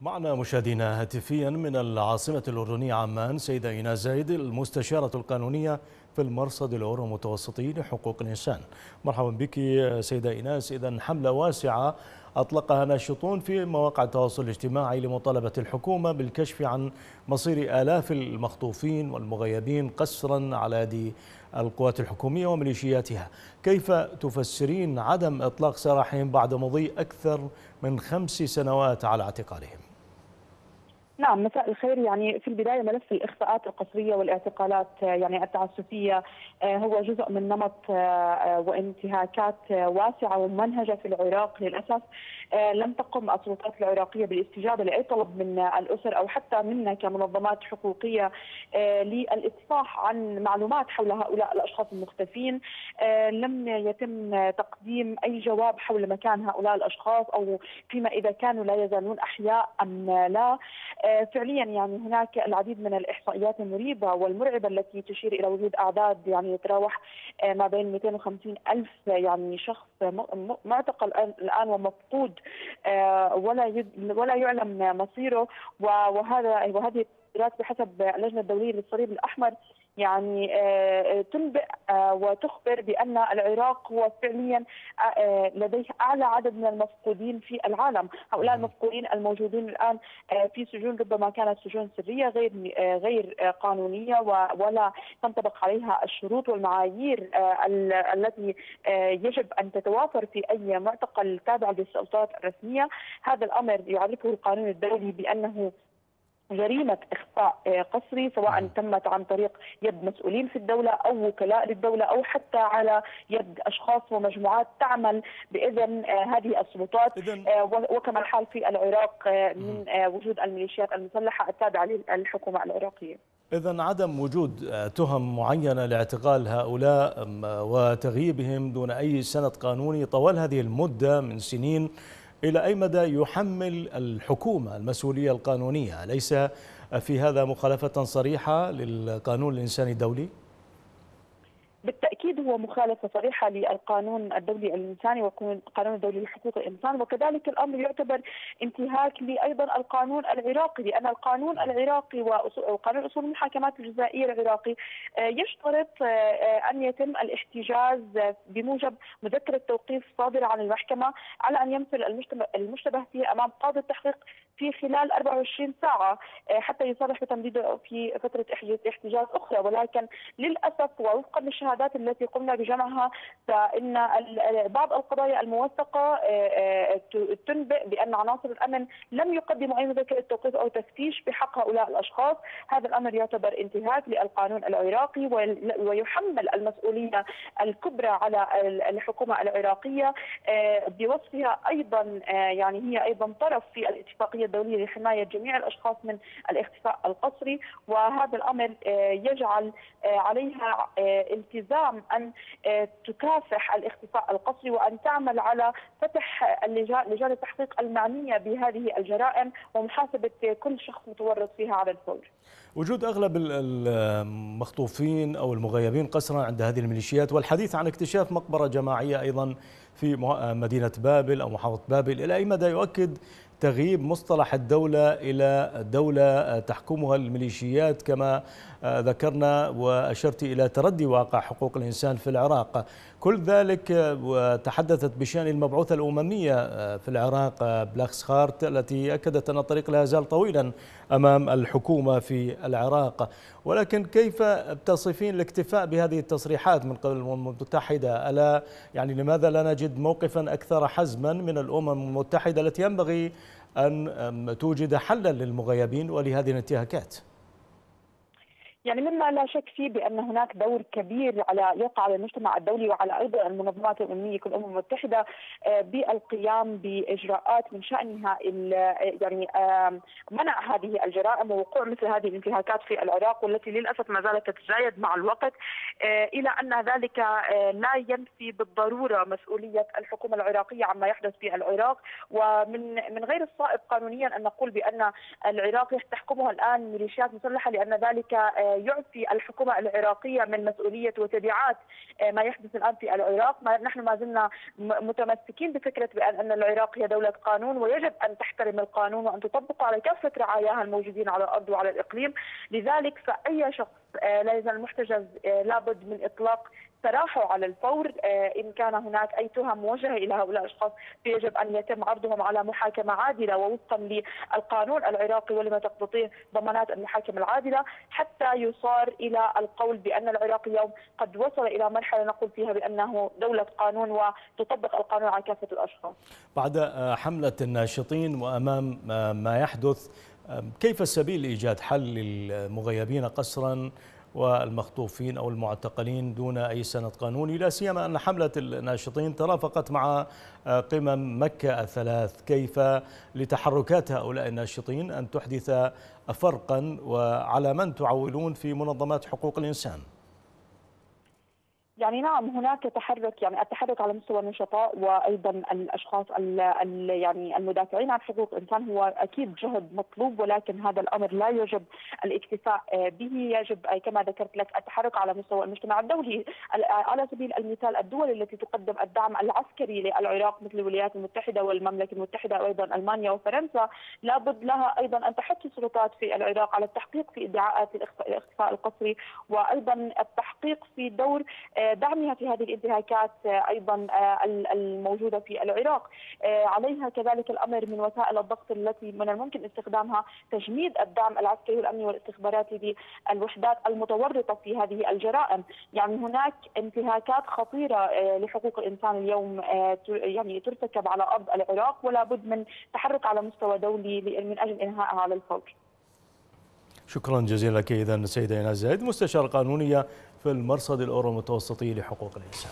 معنا مشاهدينا هاتفيا من العاصمة الأردنية عمان سيدة إيناس زايد المستشارة القانونية في المرصد الأورو المتوسطي لحقوق الإنسان. مرحبا بك سيدة إيناس إذا حملة واسعة أطلقها ناشطون في مواقع التواصل الاجتماعي لمطالبة الحكومة بالكشف عن مصير آلاف المخطوفين والمغيبين قسرا على يد القوات الحكومية وميليشياتها. كيف تفسرين عدم إطلاق سراحهم بعد مضي أكثر من خمس سنوات على اعتقالهم نعم مساء الخير. يعني في البداية ملف الاخفاءات القسرية والاعتقالات يعني التعسفية هو جزء من نمط وانتهاكات واسعة وممنهجه في العراق للأسف. لم تقم السلطات العراقية بالاستجابة لأي طلب من الأسر أو حتى منا كمنظمات حقوقية للاتصاح عن معلومات حول هؤلاء الأشخاص المختفين. لم يتم تقديم أي جواب حول مكان هؤلاء الأشخاص أو فيما إذا كانوا لا يزالون أحياء أم لا. فعليا يعني هناك العديد من الإحصائيات المريبة والمرعبة التي تشير إلى وجود أعداد يعني يتراوح ما بين 250 ألف يعني شخص معتقل الان ومفقود ولا ولا يعلم مصيره وهذا وهذه بحسب اللجنة الدولية للصليب الأحمر. يعني تنبئ وتخبر بأن العراق هو فعليا لديه أعلى عدد من المفقودين في العالم، هؤلاء المفقودين الموجودين الآن في سجون ربما كانت سجون سرية غير غير قانونية ولا تنطبق عليها الشروط والمعايير التي يجب أن تتوافر في أي معتقل تابع للسلطات الرسمية، هذا الأمر يعرفه القانون الدولي بأنه جريمة إخفاء قسري سواء تمت عن طريق يد مسؤولين في الدولة أو وكلاء للدولة أو حتى على يد أشخاص ومجموعات تعمل. بإذن هذه السلطات وكما الحال في العراق من وجود الميليشيات المسلحة التابعة للحكومة العراقية. إذا عدم وجود تهم معينة لاعتقال هؤلاء وتغييبهم دون أي سند قانوني طوال هذه المدة من سنين. إلى أي مدى يحمل الحكومة المسؤولية القانونية أليس في هذا مخالفة صريحة للقانون الإنساني الدولي؟ بالتاكيد هو مخالفه صريحه للقانون الدولي الإنساني والقانون الدولي لحقوق الإنسان وكذلك الأمر يعتبر انتهاك لايضا القانون العراقي لأن القانون العراقي وقانون أصول المحاكمات الجزائية العراقي يشترط أن يتم الاحتجاز بموجب مذكرة توقيف صادره عن المحكمة على أن يمثل المشتبه فيه أمام قاضي التحقيق في خلال 24 ساعة حتى يصرح بتمديده في فترة احتجاز أخرى. ولكن للأسف ووفقا للشهادات التي قمنا بجمعها فإن بعض القضايا الموثقة تنبئ بأن عناصر الأمن لم يقدموا أي مذكره توقيف أو تفتيش بحق هؤلاء الأشخاص، هذا الأمر يعتبر انتهاك للقانون العراقي ويحمل المسؤوليه الكبرى على الحكومة العراقية بوصفها أيضا يعني هي أيضا طرف في الاتفاقية الدولية لحماية جميع الأشخاص من الاختفاء القسري وهذا الأمر يجعل عليها التزام أن تكافح الاختفاء القسري وأن تعمل على فتح لجان التحقيق المعنية بهذه الجرائم ومحاسبة كل شخص متورط فيها على الفور. وجود أغلب المخطوفين أو المغيبين قسرا عند هذه الميليشيات والحديث عن اكتشاف مقبرة جماعية أيضا في مدينة بابل أو محافظة بابل إلى أي مدى يؤكد تغييب مصطلح الدولة إلى دولة تحكمها الميليشيات كما ذكرنا وأشرت إلى تردي واقع حقوق الإنسان في العراق. كل ذلك وتحدثت بشأن المبعوثة الأممية في العراق بلاكس خارت التي أكدت أن الطريق لا يزال طويلا أمام الحكومة في العراق. ولكن كيف تصفين الاكتفاء بهذه التصريحات من قبل الأمم المتحدة؟ ألا يعني لماذا لا نجد موقفا أكثر حزما من الأمم المتحدة التي ينبغي أن توجد حلا للمغيبين ولهذه الانتهاكات. يعني مما لا شك فيه بأن هناك دور كبير على يقع على المجتمع الدولي وعلى أيضا المنظمات الامميه كالامم المتحده بالقيام بإجراءات من شأنها يعني منع هذه الجرائم ووقوع مثل هذه الانتهاكات في العراق والتي للأسف ما زالت تتزايد مع الوقت إلى أن ذلك لا ينفي بالضرورة مسؤولية الحكومة العراقية عما يحدث في العراق. ومن من غير الصائب قانونيا أن نقول بأن العراق تحكمها الآن ميليشيات مسلحة لأن ذلك يعفي الحكومة العراقية من مسؤولية وتبعات ما يحدث الآن في العراق. ما نحن ما زلنا متمسكين بفكرة بان أن العراق هي دولة قانون ويجب أن تحترم القانون وأن تطبقه على كافة رعاياها الموجودين على الأرض وعلى الإقليم. لذلك فأي شخص لا يزال محتجز لابد من إطلاق سراحه على الفور إن كان هناك أي تهم موجهة إلى هؤلاء الأشخاص فيجب أن يتم عرضهم على محاكمة عادلة ووفقا للقانون العراقي ولما تقتضيه ضمانات المحاكم العادلة حتى يصار إلى القول بأن العراق اليوم قد وصل إلى مرحلة نقول فيها بأنه دولة قانون وتطبق القانون على كافة الأشخاص. بعد حملة الناشطين وأمام ما يحدث كيف السبيل لإيجاد حل للمغيبين قسرا والمخطوفين أو المعتقلين دون أي سند قانوني لا سيما أن حملة الناشطين ترافقت مع قمم مكة الثلاث. كيف لتحركات هؤلاء الناشطين أن تحدث فرقا وعلى من تعولون في منظمات حقوق الإنسان؟ يعني نعم هناك تحرك يعني التحرك على مستوى النشطاء وأيضا الأشخاص ال ال يعني المدافعين عن حقوق الإنسان هو أكيد جهد مطلوب ولكن هذا الأمر لا يجب الاكتفاء به. يجب كما ذكرت لك التحرك على مستوى المجتمع الدولي. على سبيل المثال الدول التي تقدم الدعم العسكري للعراق مثل الولايات المتحدة والمملكة المتحدة وأيضا ألمانيا وفرنسا لابد لها أيضا أن تحث السلطات في العراق على التحقيق في ادعاءات الاخفاء القسري وأيضا التحقيق في دور دعمها في هذه الانتهاكات أيضا الموجودة في العراق. عليها كذلك الأمر من وسائل الضغط التي من الممكن استخدامها تجميد الدعم العسكري والأمني والاستخباراتي للوحدات المتورطة في هذه الجرائم. يعني هناك انتهاكات خطيرة لحقوق الإنسان اليوم يعني ترتكب على أرض العراق ولا بد من تحرك على مستوى دولي من أجل إنهائها على الفور شكرا جزيلا لك اذا سيدة ايناس زايد مستشار قانونية في المرصد الأورو المتوسطي لحقوق الإنسان.